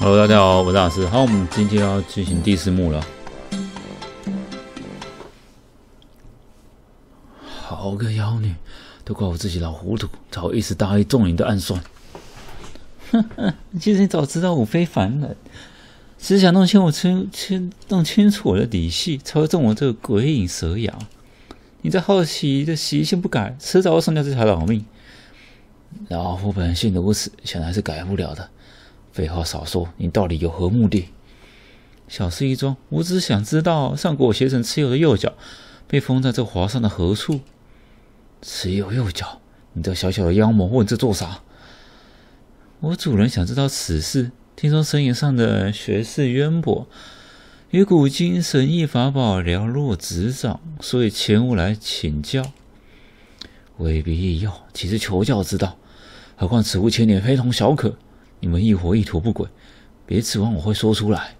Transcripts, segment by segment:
Hello，大家好，我是大师。好，我们今天要进行第四幕了。好个妖女，都怪我自己老糊涂，早一时大意中你的暗算。哼哼，其实你早知道我非凡人，只是想弄清我清清弄清楚我的底细，才会中我这个鬼影蛇牙。你这好奇的习性不改，迟早会送掉这条老命。老夫本性如此，想来是改不了的。废话少说，你到底有何目的？小事一桩，我只想知道上古邪神持有的右脚被封在这华山的何处。持有右脚，你这小小的妖魔问这做啥？我主人想知道此事。听说神岩上的学识渊博，与古今神异法宝了若指掌，所以前无来请教。未必亦要，岂是求教之道？何况此物千年非同小可。你们一伙意图不轨，别指望我会说出来。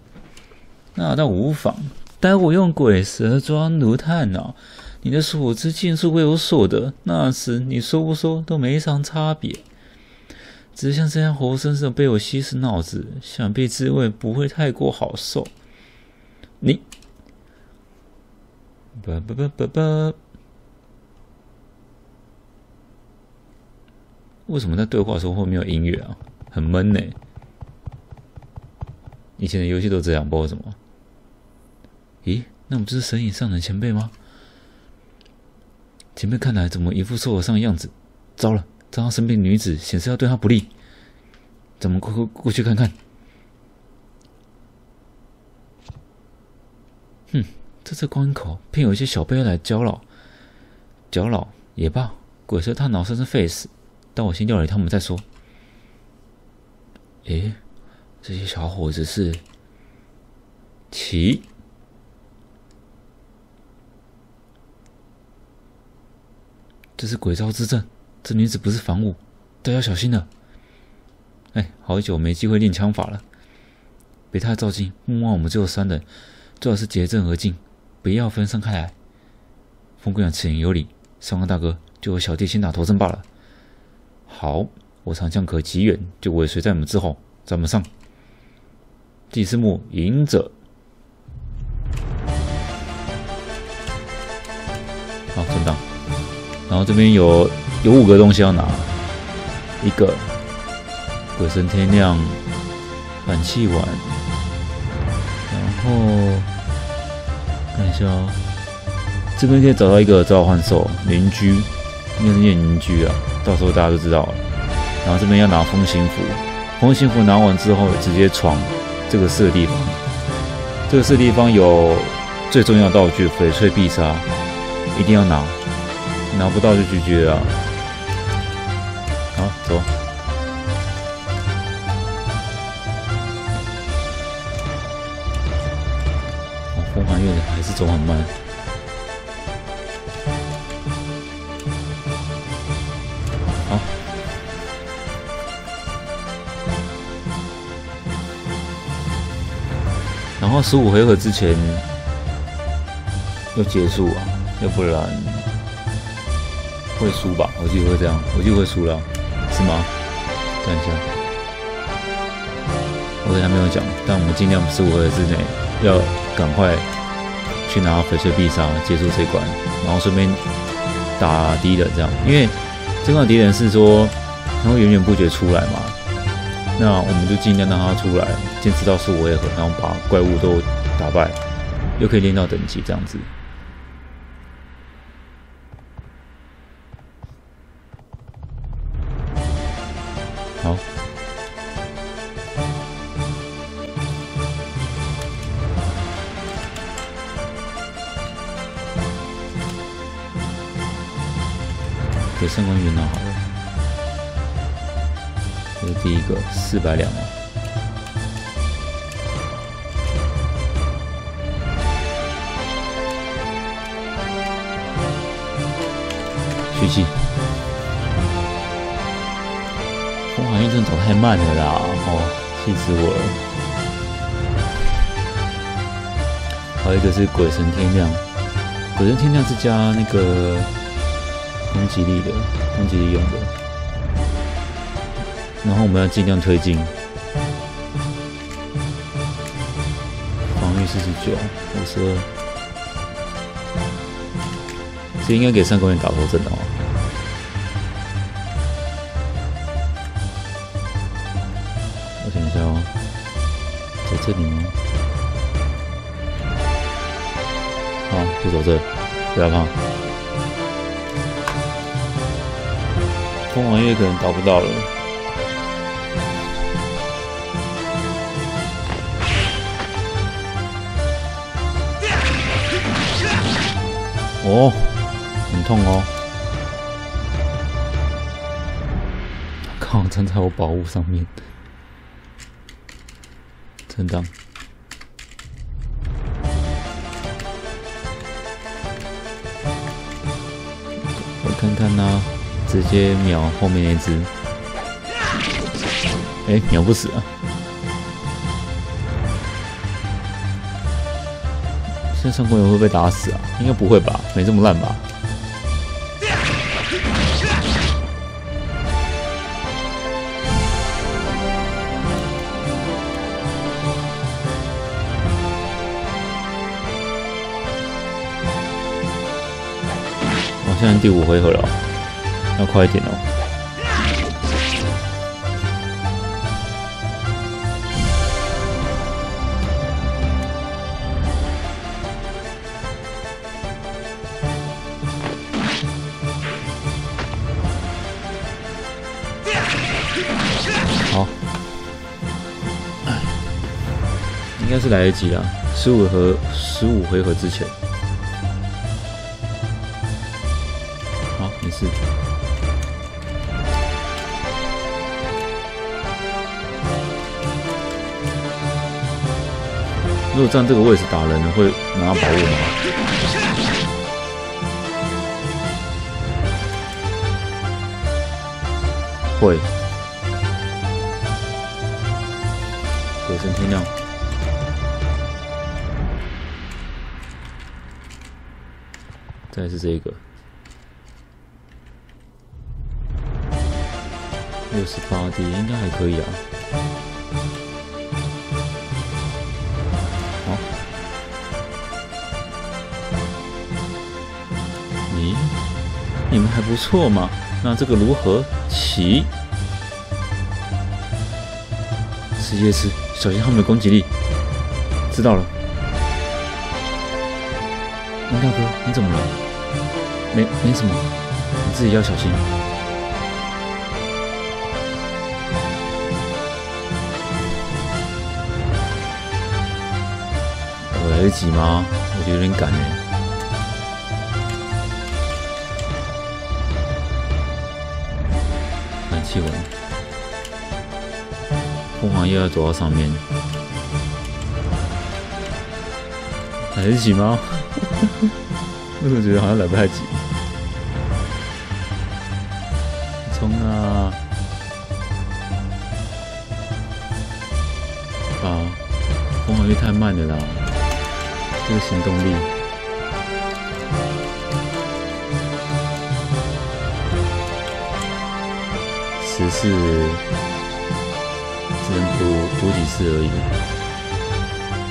那倒无妨，待我用鬼蛇装如探脑，你的所知尽数为我所得。那时你说不说都没啥差别。只是像这样活生生被我吸死脑子，想必滋味不会太过好受。你，不不不不不，为什么在对话的时候会没有音乐啊？很闷呢。以前的游戏都这样，不知道什么。咦，那我们这是神隐上人前辈吗？前辈看来怎么一副受了伤的样子？糟了，这样生病女子显示要对他不利。咱们过过过去看看。哼，这次关口偏有一些小辈来搅扰，搅扰也罢。鬼蛇他脑生是废死，但我先料理他们再说。诶，这些小伙子是齐，这是鬼招之阵。这女子不是防务，都要小心了。哎，好久没机会练枪法了，别太照镜。目望我们只有三人，最好是结阵而进，不要分散开来。风姑娘此言有理，三王大哥，就由小弟先打头阵罢了。好。我长枪可及远，就尾随在我们之后。咱们上第四幕，隐者。好，存档。然后这边有有五个东西要拿，一个鬼神天亮反气丸，然后看一下哦，这边可以找到一个召唤兽邻居，应该是念邻居啊，到时候大家都知道了。然后这边要拿风行符，风行符拿完之后直接闯这个四个地方。这个四个地方有最重要道具翡翠必杀，一定要拿，拿不到就拒绝啊。好，走。风寒月的还是走很慢。后十五回合之前要结束啊，要不然会输吧？我记得会这样，我就会输了，是吗？看一下，我还没有讲，但我们尽量十五回合之内要赶快去拿翡翠必杀结束这关，然后顺便打敌人这样，因为这关敌人是说他会源源不绝出来嘛。那我们就尽量让他出来，坚持到十五回合，然后把怪物都打败，又可以练到等级，这样子。好，给圣光云拿好了。这是第一个四百两气，风寒一阵走太慢了啦！哦，气死我了！还有一个是鬼神天亮，鬼神天亮是加那个攻击力的，攻击力用的。然后我们要尽量推进，防御四十九，五十二，这应该给三公演打头阵的哦。走这，不要怕。凤凰月可能找不到了。哦，很痛哦！刚好，站在我宝物上面，真当。看看呐，直接秒后面那只。哎，秒不死啊！现在上公园会被打死啊？应该不会吧？没这么烂吧？现在第五回合了，要快一点哦。应该是来得及了，十五和十五回合之前。如果站这个位置打人，会拿到宝物吗？会。鬼神天亮。再是这个六十八 D 应该还可以啊。你们还不错嘛？那这个如何？起，世界是小心他们的攻击力。知道了，林大哥，你怎么了？没没什么，你自己要小心。我来得及吗？我觉得有点赶哎。气温，凤凰又要走到上面，来得及吗？为什么觉得好像来不太及？冲啊！啊，风凰又太慢了啦，这个行动力。只是，只能补补几次而已。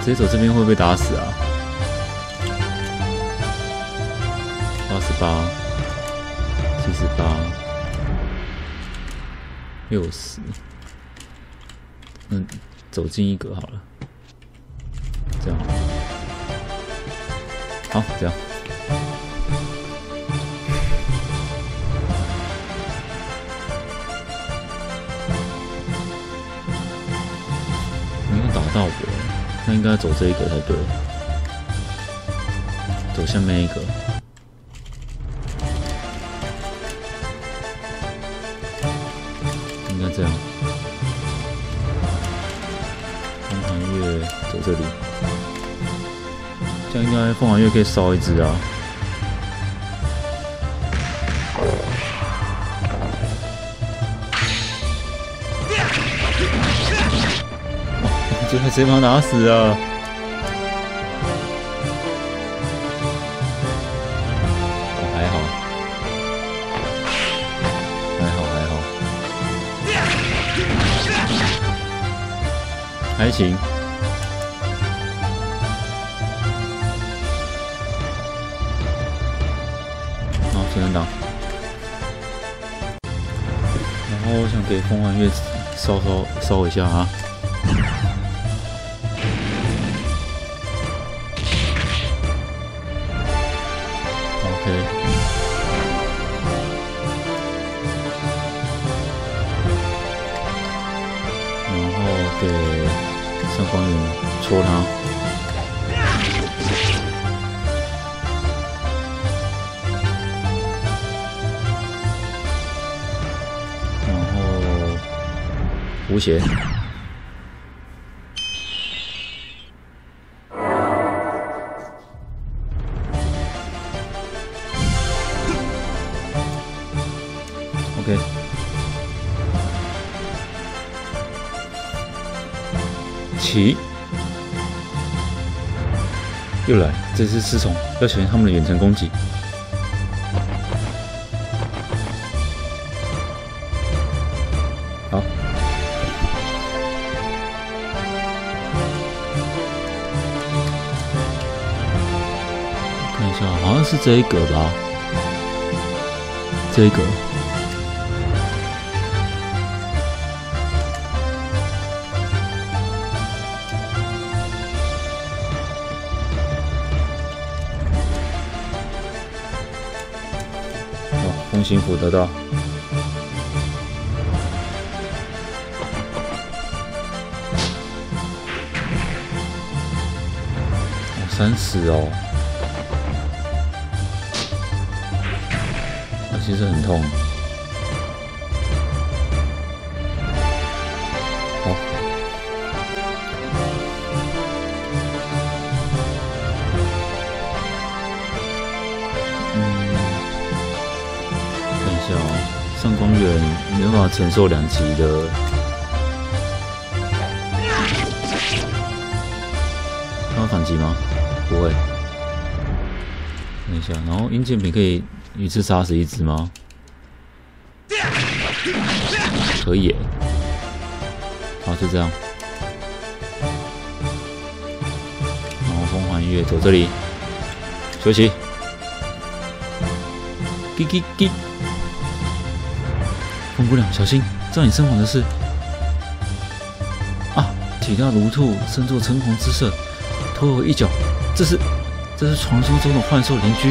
直接走这边会被打死啊！八十八，七十八，六十，嗯，走近一格好了，这样，好，这样，那应该走这一格才对，走下面一格。这样，凤凰月走这里，这样应该凤凰月可以烧一只啊！就他一旁打死啊！还好，还好，还好，还行。啊，只能打。然后我想给风寒月烧烧烧一下啊。然后给上官云戳他，然后吴邪。OK，起。又来，这是侍从，要小心他们的远程攻击。好，看一下，好像是这一个吧，这一个。幸福得到，三十哦，那其实很痛。没办法承受两级的，他反击吗？不会。等一下，然后阴剑品可以一次杀死一只吗？可以。好，就这样。然后风环月走这里休息。滴滴滴。风姑娘，小心！在你身旁的是啊，体大如兔，身作橙黄之色，头有一角，这是这是传说中的幻兽邻居。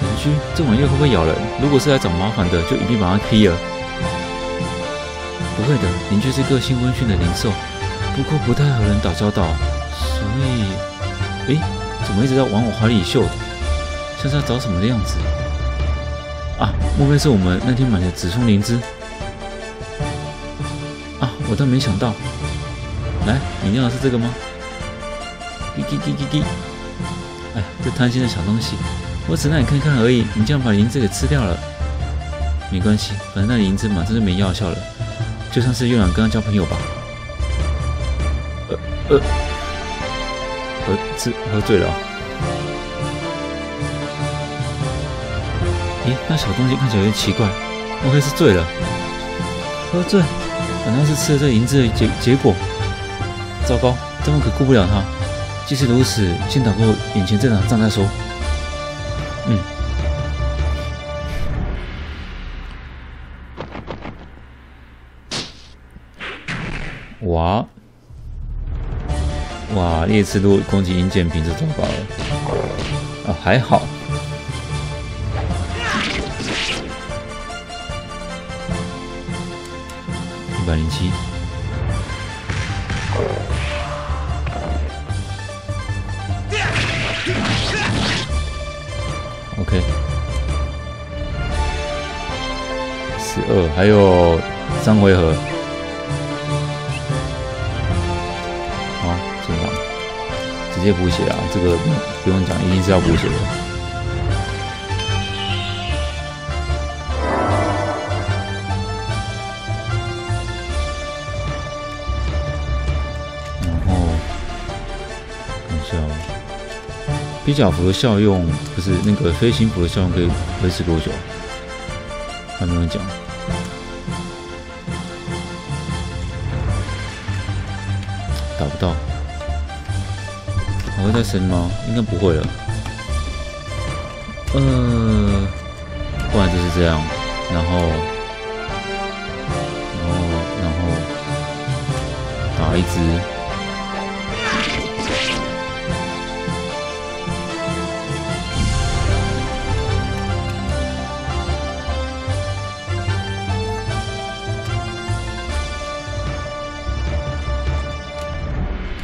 邻居，这玩意会不会咬人？如果是来找麻烦的，就一定把它劈了。不会的，邻居是个性温驯的灵兽，不过不太和人打交道，所以，诶，怎么一直在往我怀里嗅？像是要找什么的样子啊？莫非是我们那天买的紫松灵芝啊？我倒没想到。来，你要的是这个吗？滴滴滴滴滴！哎，这贪心的小东西，我只让你看看而已，你竟然把灵芝给吃掉了。没关系，反正那灵芝马上就没药效了，就算是又想跟他交朋友吧。呃呃，喝吃喝醉了。那小东西看起来有点奇怪，莫非是醉了？喝醉，反正是吃了这银子的结结果。糟糕，这么可顾不了他。即使如此，先打过眼前这场仗再说。嗯。哇哇！猎刺路攻击银剑瓶子糟糕了。啊，还好。百零七，OK，十二，还有三回合，好，正常，直接补血啊！这个不用讲，一定是要补血的。披甲服的效用不是那个飞行服的效用可以维持多久？还没有讲。打不到。还会再升吗？应该不会了。呃，不然就是这样，然后，然后，然后打一只。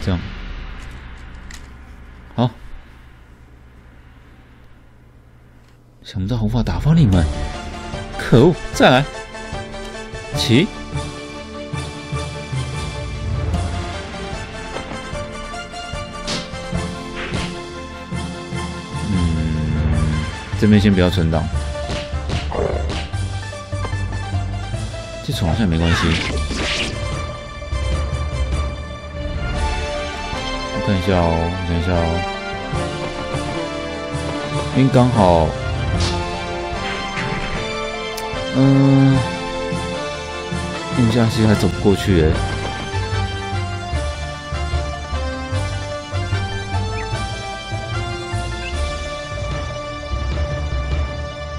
这样，好，想不到无法打发你们，可恶！再来，起，嗯，这边先不要存档，这存好像没关系。看一下哦，等一下哦，因为刚好，嗯，印象其实还走不过去哎，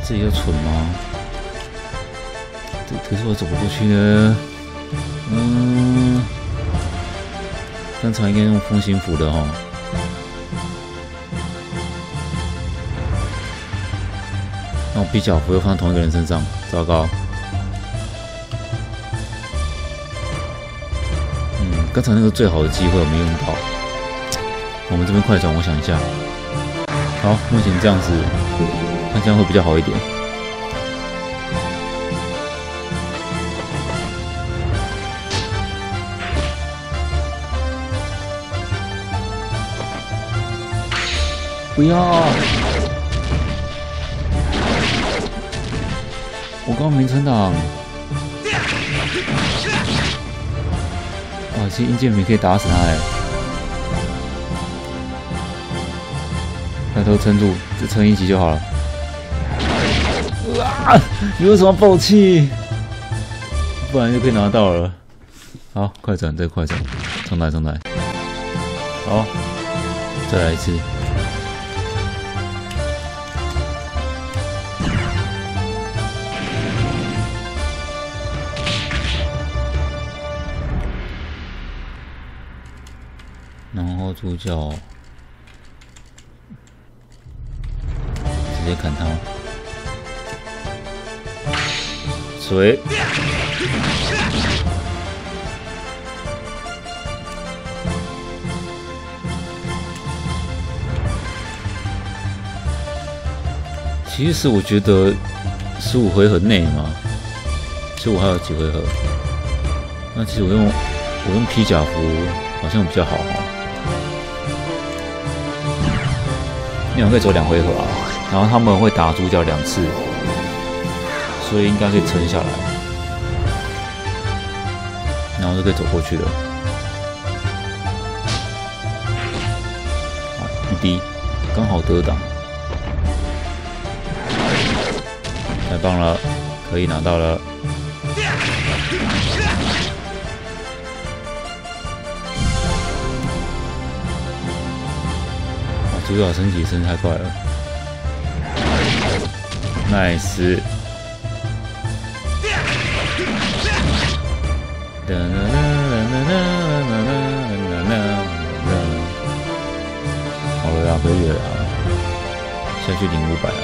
自己要蠢吗？这可是我走不过去呢，嗯。刚才应该用风行符的哦，那我比较不会放同一个人身上，糟糕。嗯，刚才那个最好的机会我没用到。我们这边快转，我想一下。好，目前这样子，那这样会比较好一点。不要！我刚没存档。啊，其实硬件没可以打死他哎。抬头撑住，只撑一级就好了。啊！你为什么爆气？不然就可以拿到了。好，快转，再快转，重来，重来。好，再来一次。主角直接砍他，水。其实我觉得十五回合内嘛，十五还有几回合？那其实我用我用披甲服好像比较好哈。你们可以走两回合啊，然后他们会打主角两次，所以应该可以撑下来，然后就可以走过去了。好，一滴，刚好得挡，太棒了，可以拿到了。主角升级升太快了，nice。哒啦啦啦啦啦啦啦啦啦好了呀，可以了，下去领五百了。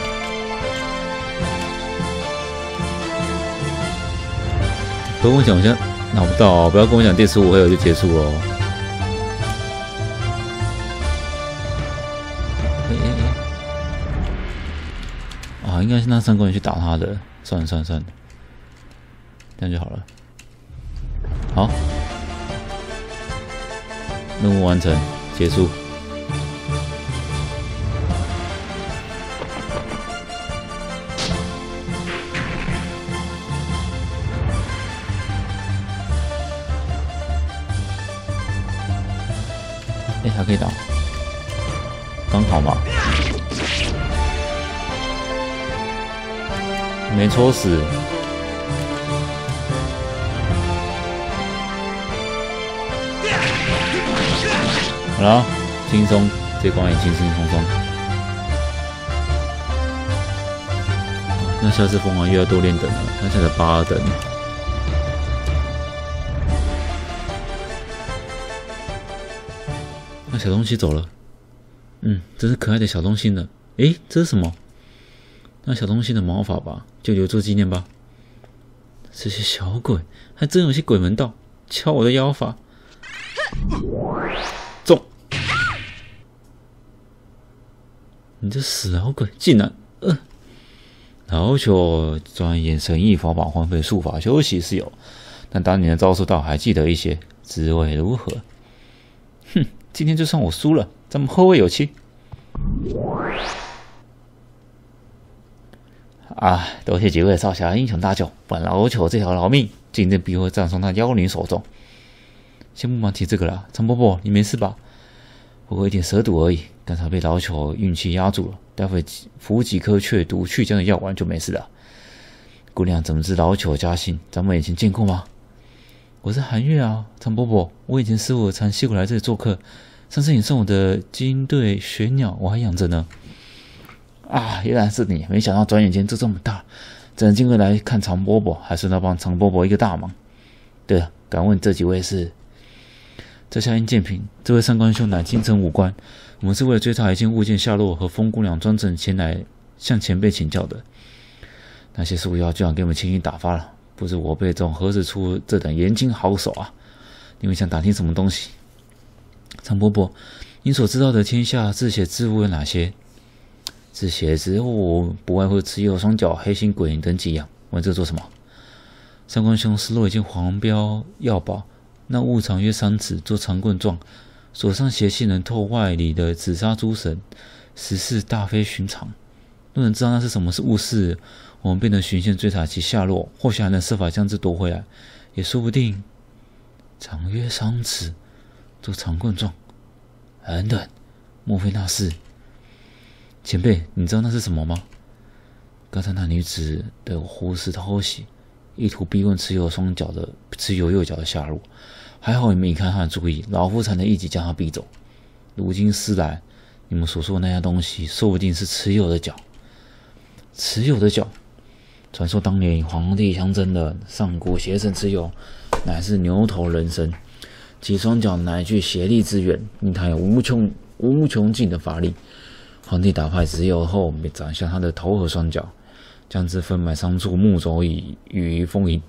不要跟我讲，我现在拿不到，不要跟我讲第十五回合就结束了。应该是那三个人去打他的，算了算了算了，这样就好了。好，任务完成，结束。哎，还可以打，刚好嘛。没戳死，好了，轻松这关也轻轻松松。那下次凤凰又要多练等了，他现在八等。那小东西走了，嗯，真是可爱的小东西呢。诶，这是什么？那小东西的毛发吧，就留作纪念吧。这些小鬼还真有些鬼门道，敲我的妖法。中！你这死老鬼，竟然……呃，老朽钻研神异法宝，荒废术法休息是有，但当年的招数倒还记得一些，滋味如何？哼，今天就算我输了，咱们后会有期。啊！多谢几位少侠英雄搭救，本老朽这条老命，今天必会葬送他妖女手中。先不忙提这个了，陈伯伯，你没事吧？不过一点蛇毒而已，刚才被老朽运气压住了，待会服几颗去毒去浆的药丸就没事了。姑娘怎么知老朽家姓？咱们以前见过吗？我是韩月啊，陈伯伯，我以前师傅常吸过来这里做客，上次你送我的金队雪鸟我还养着呢。啊，原来是你！没想到转眼间就这么大，整今儿来看常伯伯，还是要帮常伯伯一个大忙。对了，敢问这几位是？在下殷建平，这位上官兄乃京城武官，我们是为了追查一件物件下落和风姑娘专程前来向前辈请教的。那些树妖居然给我们轻易打发了，不知我辈中何时出这等严精好手啊？你们想打听什么东西？常伯伯，您所知道的天下制血之物有哪些？制血之物不外乎只有双脚、黑心鬼等几样。问这做什么？上官兄失落一件黄标药宝。那物长约三尺，做长棍状，手上邪气能透外里的紫砂诸神，实是大非寻常。若能知道那是什么是物事，我们便能循线追查其下落，或许还能设法将之夺回来，也说不定。长约三尺，做长棍状，等等，莫非那是？前辈，你知道那是什么吗？刚才那女子对我忽视偷袭，意图逼问持有双脚的、持有右脚的下落。还好你们引开他的注意，老夫才能一击将他逼走。如今思来，你们所说的那些东西，说不定是持有的脚。持有的脚，传说当年皇帝相争的上古邪神持有，乃是牛头人身，其双脚乃具邪力之源，令他有无穷无穷尽的法力。皇帝打败持有后，便斩下他的头和双脚，将之分埋三处木轴以予风影。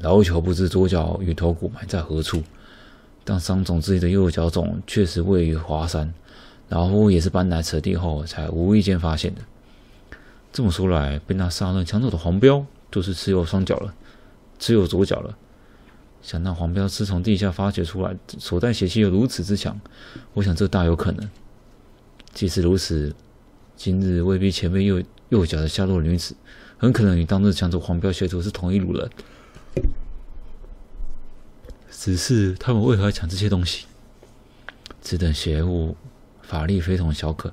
老朽不知左脚与头骨埋在何处，但伤总自己的右脚种确实位于华山。老夫也是搬来此地后才无意间发现的。这么说来，被那杀人抢走的黄标就是持有双脚了，持有左脚了。想那黄标是从地下发掘出来，所带邪气又如此之强，我想这大有可能。即使如此，今日未必前辈右右脚的下落女子，很可能与当日抢走黄标学徒是同一路人。只是他们为何要抢这些东西？此等邪物，法力非同小可。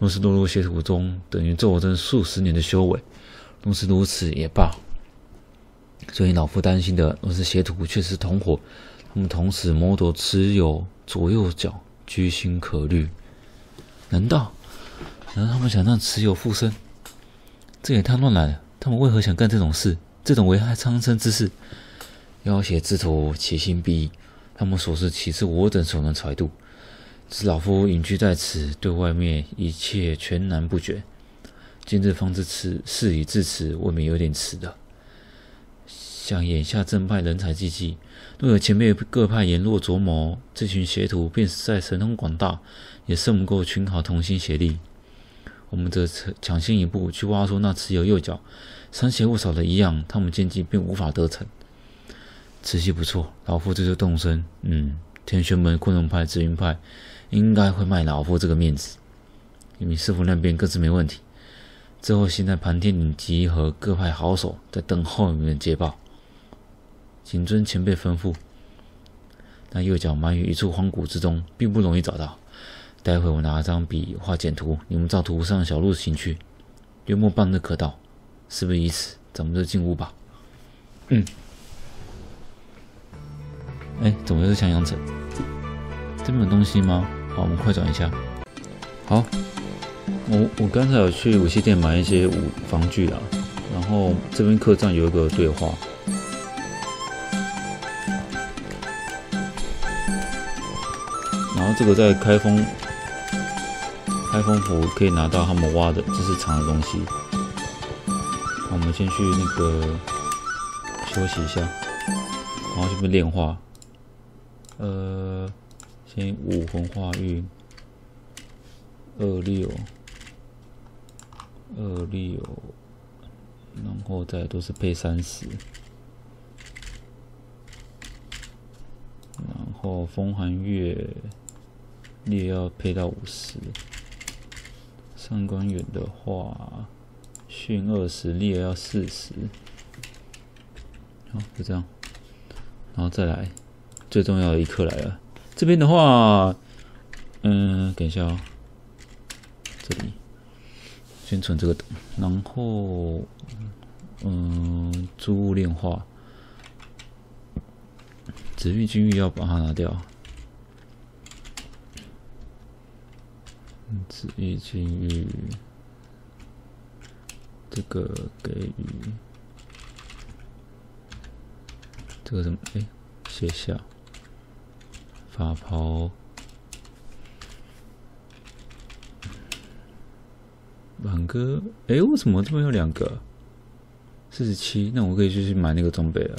若是落入邪徒中，等于骤增数十年的修为。若是如此也罢。所以老夫担心的，若是邪徒却是同伙，他们同时谋夺持有左右脚，居心可虑。难道？难道他们想让持有附身？这也太乱来了！他们为何想干这种事？这种危害苍生之事？要挟之徒其心必异，他们所思岂是我等所能揣度？只老夫隐居在此，对外面一切全然不觉。今日方知此事已至此，未免有点迟的。想眼下正派人才济济，若有前辈各派言若琢磨，这群邪徒便是在神通广大，也胜不过群豪同心协力。我们则抢先一步去挖出那持有右脚、三邪物少的一样，他们渐渐便无法得逞。此计不错，老夫这就动身。嗯，天玄门、昆仑派、紫云派应该会卖老夫这个面子。你师傅那边更是没问题。之后现在盘天岭集合各派好手，在等候你们捷报。谨遵前辈吩咐。那右脚埋于一处荒谷之中，并不容易找到。待会我拿张笔画简图，你们照图上小路行去，约莫半日可到。事不宜迟，咱们就进屋吧。嗯。哎，怎么又是向阳城？这边有东西吗？好，我们快转一下。好，我我刚才有去武器店买一些武防具啊，然后这边客栈有一个对话，然后这个在开封开封府可以拿到他们挖的知识藏的东西。我们先去那个休息一下，然后这边炼化。呃，先武魂化运，二六。二六，然后再都是配三十，然后风寒月烈要配到五十，上官远的话。训二十，力要四十，好，就这样，然后再来，最重要的一刻来了。这边的话，嗯，等一下哦，这里先存这个，然后，嗯，租物炼化，紫玉金玉要把它拿掉，紫玉金玉。这个给予这个什么？哎，写下法袍满哥，哎，为什么这边有两个？四十七，那我可以去去买那个装备了。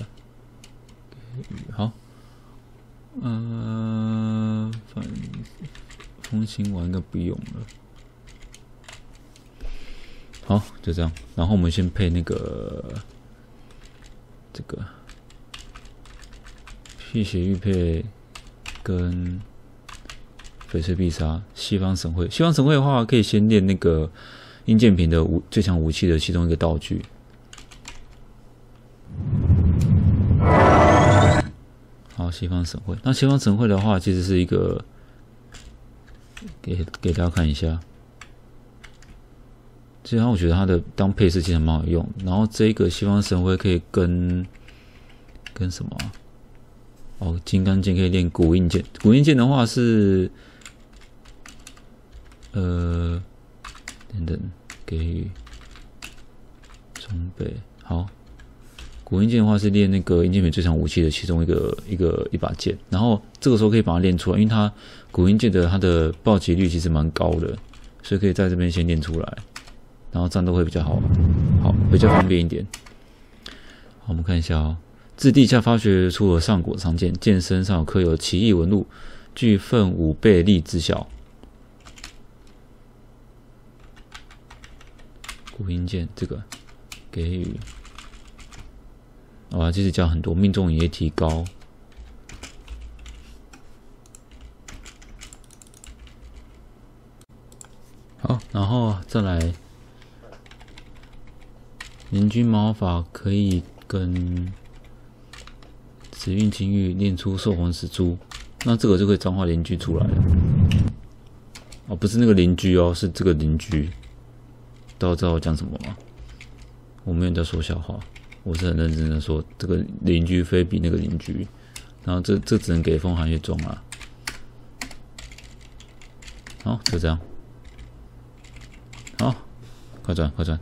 好，呃，反风行完应该不用了。好，就这样。然后我们先配那个这个辟邪玉佩跟翡翠必杀。西方神会，西方神会的话，可以先练那个阴剑品的武最强武器的其中一个道具。好，西方神会。那西方神会的话，其实是一个给给大家看一下。其实我觉得它的当配饰其实蛮好用。然后这个西方神辉可以跟跟什么？哦，金刚剑可以练古印剑。古印剑的话是呃等等给予装备。好，古印剑的话是练那个银剑品最强武器的其中一个一个一把剑。然后这个时候可以把它练出来，因为它古印剑的它的暴击率其实蛮高的，所以可以在这边先练出来。然后战斗会比较好，好比较方便一点。好，我们看一下哦，自地下发掘出了上古长剑，剑身上刻有奇异纹路，巨奋五倍力之效。古音剑这个给予，哇，这次加很多，命中也提高。好，然后再来。邻居毛法可以跟紫韵金玉练出兽魂石珠，那这个就可以召唤邻居出来了。哦，不是那个邻居哦，是这个邻居。大家知道我讲什么吗？我没有在说笑话，我是很认真的说，这个邻居非比那个邻居。然后这这只能给风寒月装了。好，就这样。好，快转快转。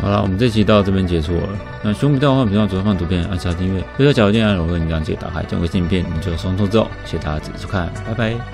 好了，我们这期到这边结束了。那喜欢频道的话，频道左上方图片按下订阅，右下角的电按钮会让你讲解打开，将微信影片你就收通知哦。谢谢大家支持收看，拜拜。